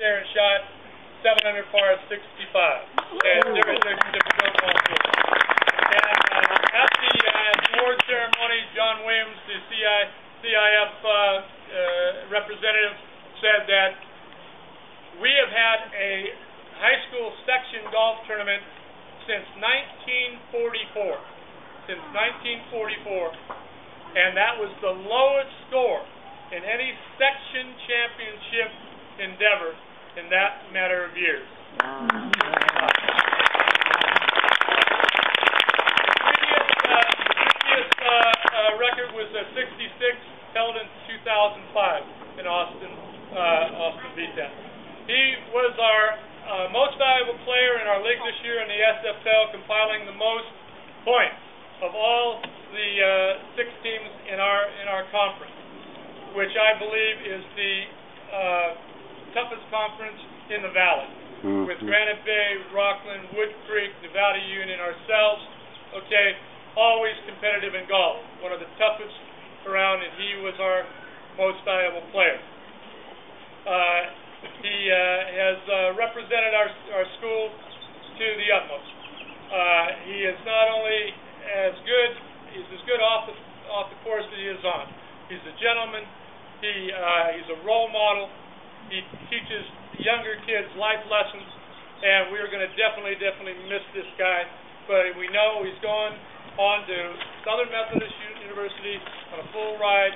there and shot 700 par 65. And there was a different. And uh, at the uh, award ceremony, John Williams, the CI, CIF uh, uh, representative, said that we have had a high school section golf tournament since 1944. Since 1944. And that was the lowest score in any section championship endeavor in that matter of years. record was a 66 held in 2005 in Austin, uh, Austin VTech. He was our uh, most valuable player in our league this year in the SFL, compiling the most points of all the uh, six teams in our in our conference, which I believe is the uh, toughest conference in the valley, mm-hmm. with Granite Bay, Rocklin, Wood Creek, Nevada Union, ourselves. Okay, always competitive in golf, one of the toughest around, and he was our most valuable player. Uh, he uh, has uh, represented our, our school to the utmost. Uh, he is not only as good, he's as good off the, off the course that he is on. He's a gentleman. He, uh, he's a role model. He teaches younger kids life lessons, and we are going to definitely, definitely miss this guy. But we know he's going on to Southern Methodist University on a full ride,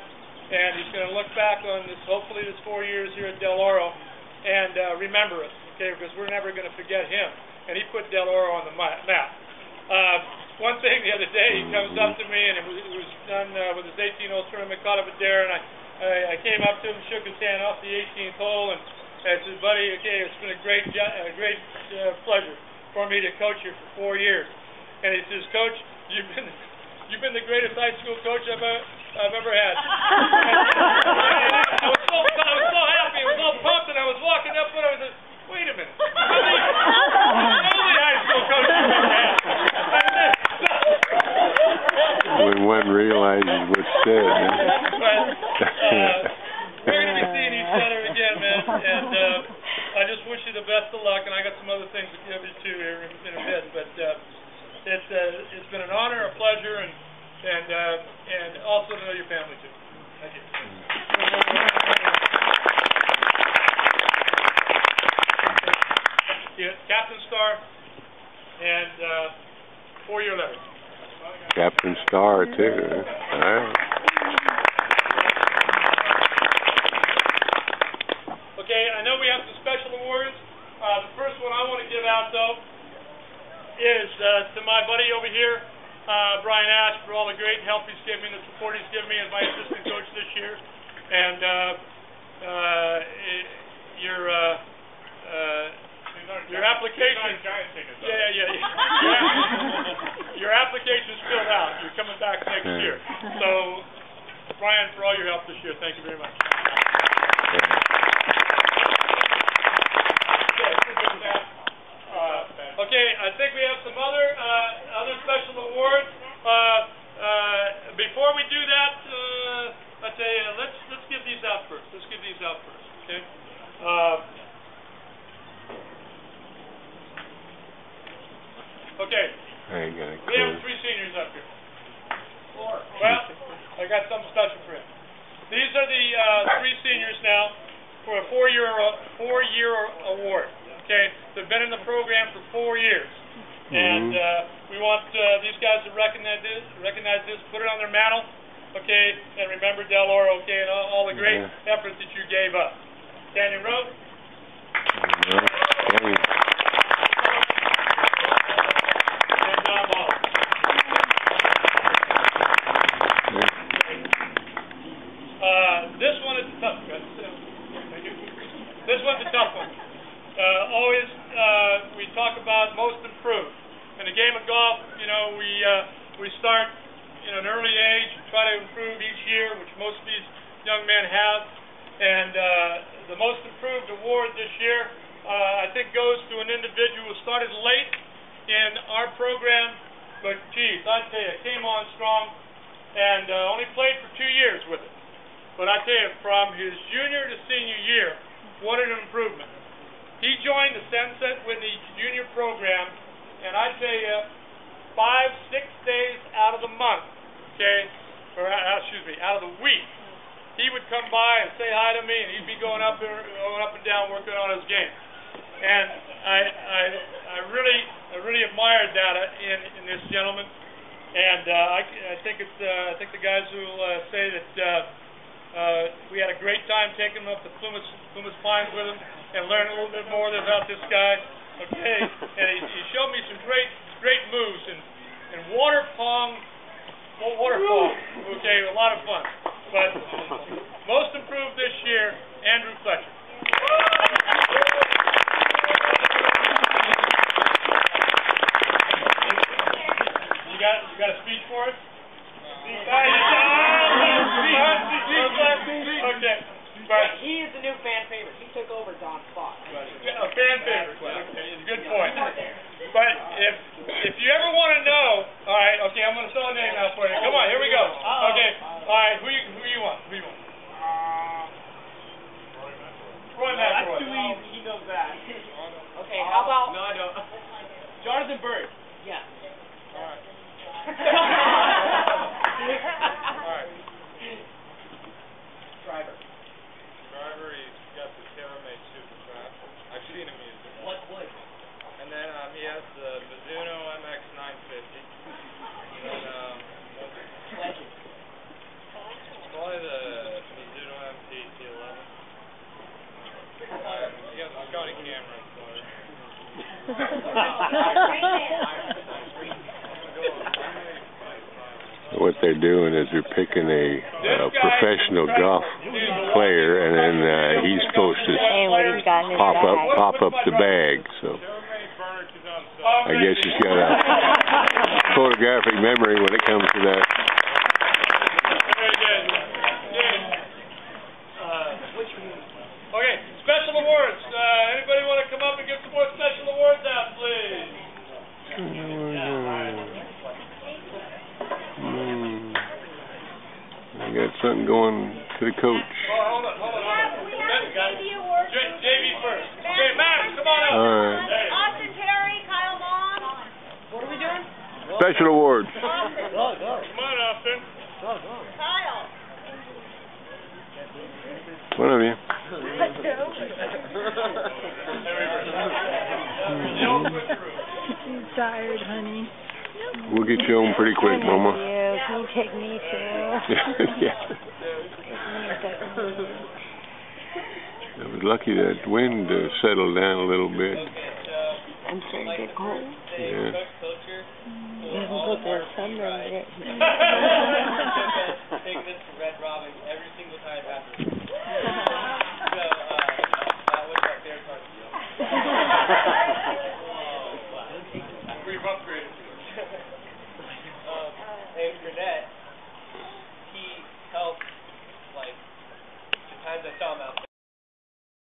and he's going to look back on this, hopefully this four years here at Del Oro, and uh, remember us, okay, because we're never going to forget him. And he put Del Oro on the map. Uh, one thing the other day, he comes up to me, and it was, it was done uh, with his 18-hole tournament, caught up at Dare, and I, I, I came up to him, shook his hand off the 18th hole, and I said, buddy, okay, it's been a great, a great uh, pleasure for me to coach you for four years. And he says, Coach, You've been you've been the greatest high school coach I've ever I've ever had. I was so I was so happy, I was all pumped, and I was walking up and I was like, wait a minute, I'm the only high school coach I've ever had. When one realizes what's said. But, uh, we're going to be seeing each other again, man, and uh, I just wish you the best of luck. And I got some other things to give you too here in, in a bit, but. Uh, it's uh, it's been an honor, a pleasure, and and uh, and also to know your family too. Thank you. Yeah, Captain Star and uh, four-year letter. Captain Star too. All right. Okay, I know we have some special awards. Uh, the first one I want to give out though is uh, to my buddy over here, uh, Brian Ash, for all the great help he's given me, the support he's given me as my assistant coach this year. And uh, your uh, uh, your application, yeah, yeah, yeah. your application's filled out. You're coming back next year. So, Brian, for all your help this year, thank you very much. Okay, I think we have some other uh, other special awards. Uh, uh, before we do that, uh, I tell you, let's let's give these out first. Let's give these out first. Okay. Uh, okay. We have three seniors up here. Four. Well, I got something special for him. These are the uh, three seniors now for a four-year four-year award. Okay, they've been in the program for four years, mm-hmm. and uh, we want uh, these guys to recognize this, recognize this, put it on their mantle. Okay, and remember Del Oro. Okay, and all, all the great yeah. efforts that you gave up. Canyon Road. Yeah. Uh, this one is tough, guys. This one's a tough one uh, always uh, we talk about most improved. In the game of golf, you know, we uh, we start know, an early age, try to improve each year, which most of these young men have. And uh, the most improved award this year, uh, I think, goes to an individual who started late in our program, but geez, I tell you, came on strong and uh, only played for two years with it. But I tell you, from his junior to senior year, what an improvement. by and say hi to me, and he'd be going up there, going up and down working on his game. And I, I, I really, I really admired that uh, in, in this gentleman. And uh, I, I think it's, uh, I think the guys will uh, say that uh, uh, we had a great time taking him up to Plymouth, Plymouth Pines with him and learn a little bit more about this guy. Okay, and he, he showed me some great, great moves and and water pong, well, water pong. Okay, a lot of fun. But most improved this year, Andrew Fletcher. You got, you got a speech for us? Okay, but, He is the new fan favorite. He took over Don's spot. yeah, a fan favorite, okay, good point. But if, if you ever wanna know, alright, okay, I'm gonna spell a name out for you, come on, here we go. Okay, alright, who you, who you want, who you want? Rory McIlroy. He knows that. Okay, how about? No, I don't. Jonathan Byrd. Yes. Alright, Driver. Driver, he's got the TaylorMade super track. I've seen him use it. What wood? And then um, he has the Mizuno MX 950. And then um, what's it? Legend. probably the Mizuno MT T11. Um, he has a Scotty Cameron motor. They're doing is they're picking a uh, professional golf player, and then uh, he's supposed to And what he's got in his pop up, pop up the bag. So TaylorMade Burner 2007. I guess he's got a photographic memory when it comes to that. Very good. Good. Uh, Okay, special awards, uh, anybody wanna come up and give some more special awards out, please? Hmm. I got something going to the coach. Oh, hold on, hold on, hold on. We have JV awards. J- JV first. Okay, Max, come on up. All right. Hey. Austin Terry, Kyle Long. What are we doing? Special awards. Austin, Come on, Austin. Kyle. One of you. He's tired, honey. We'll get you home pretty quick, Mama. miss you. Can you take me too? yeah. I was lucky that wind uh, settled down a little bit. I'm starting to get cold. Yeah. You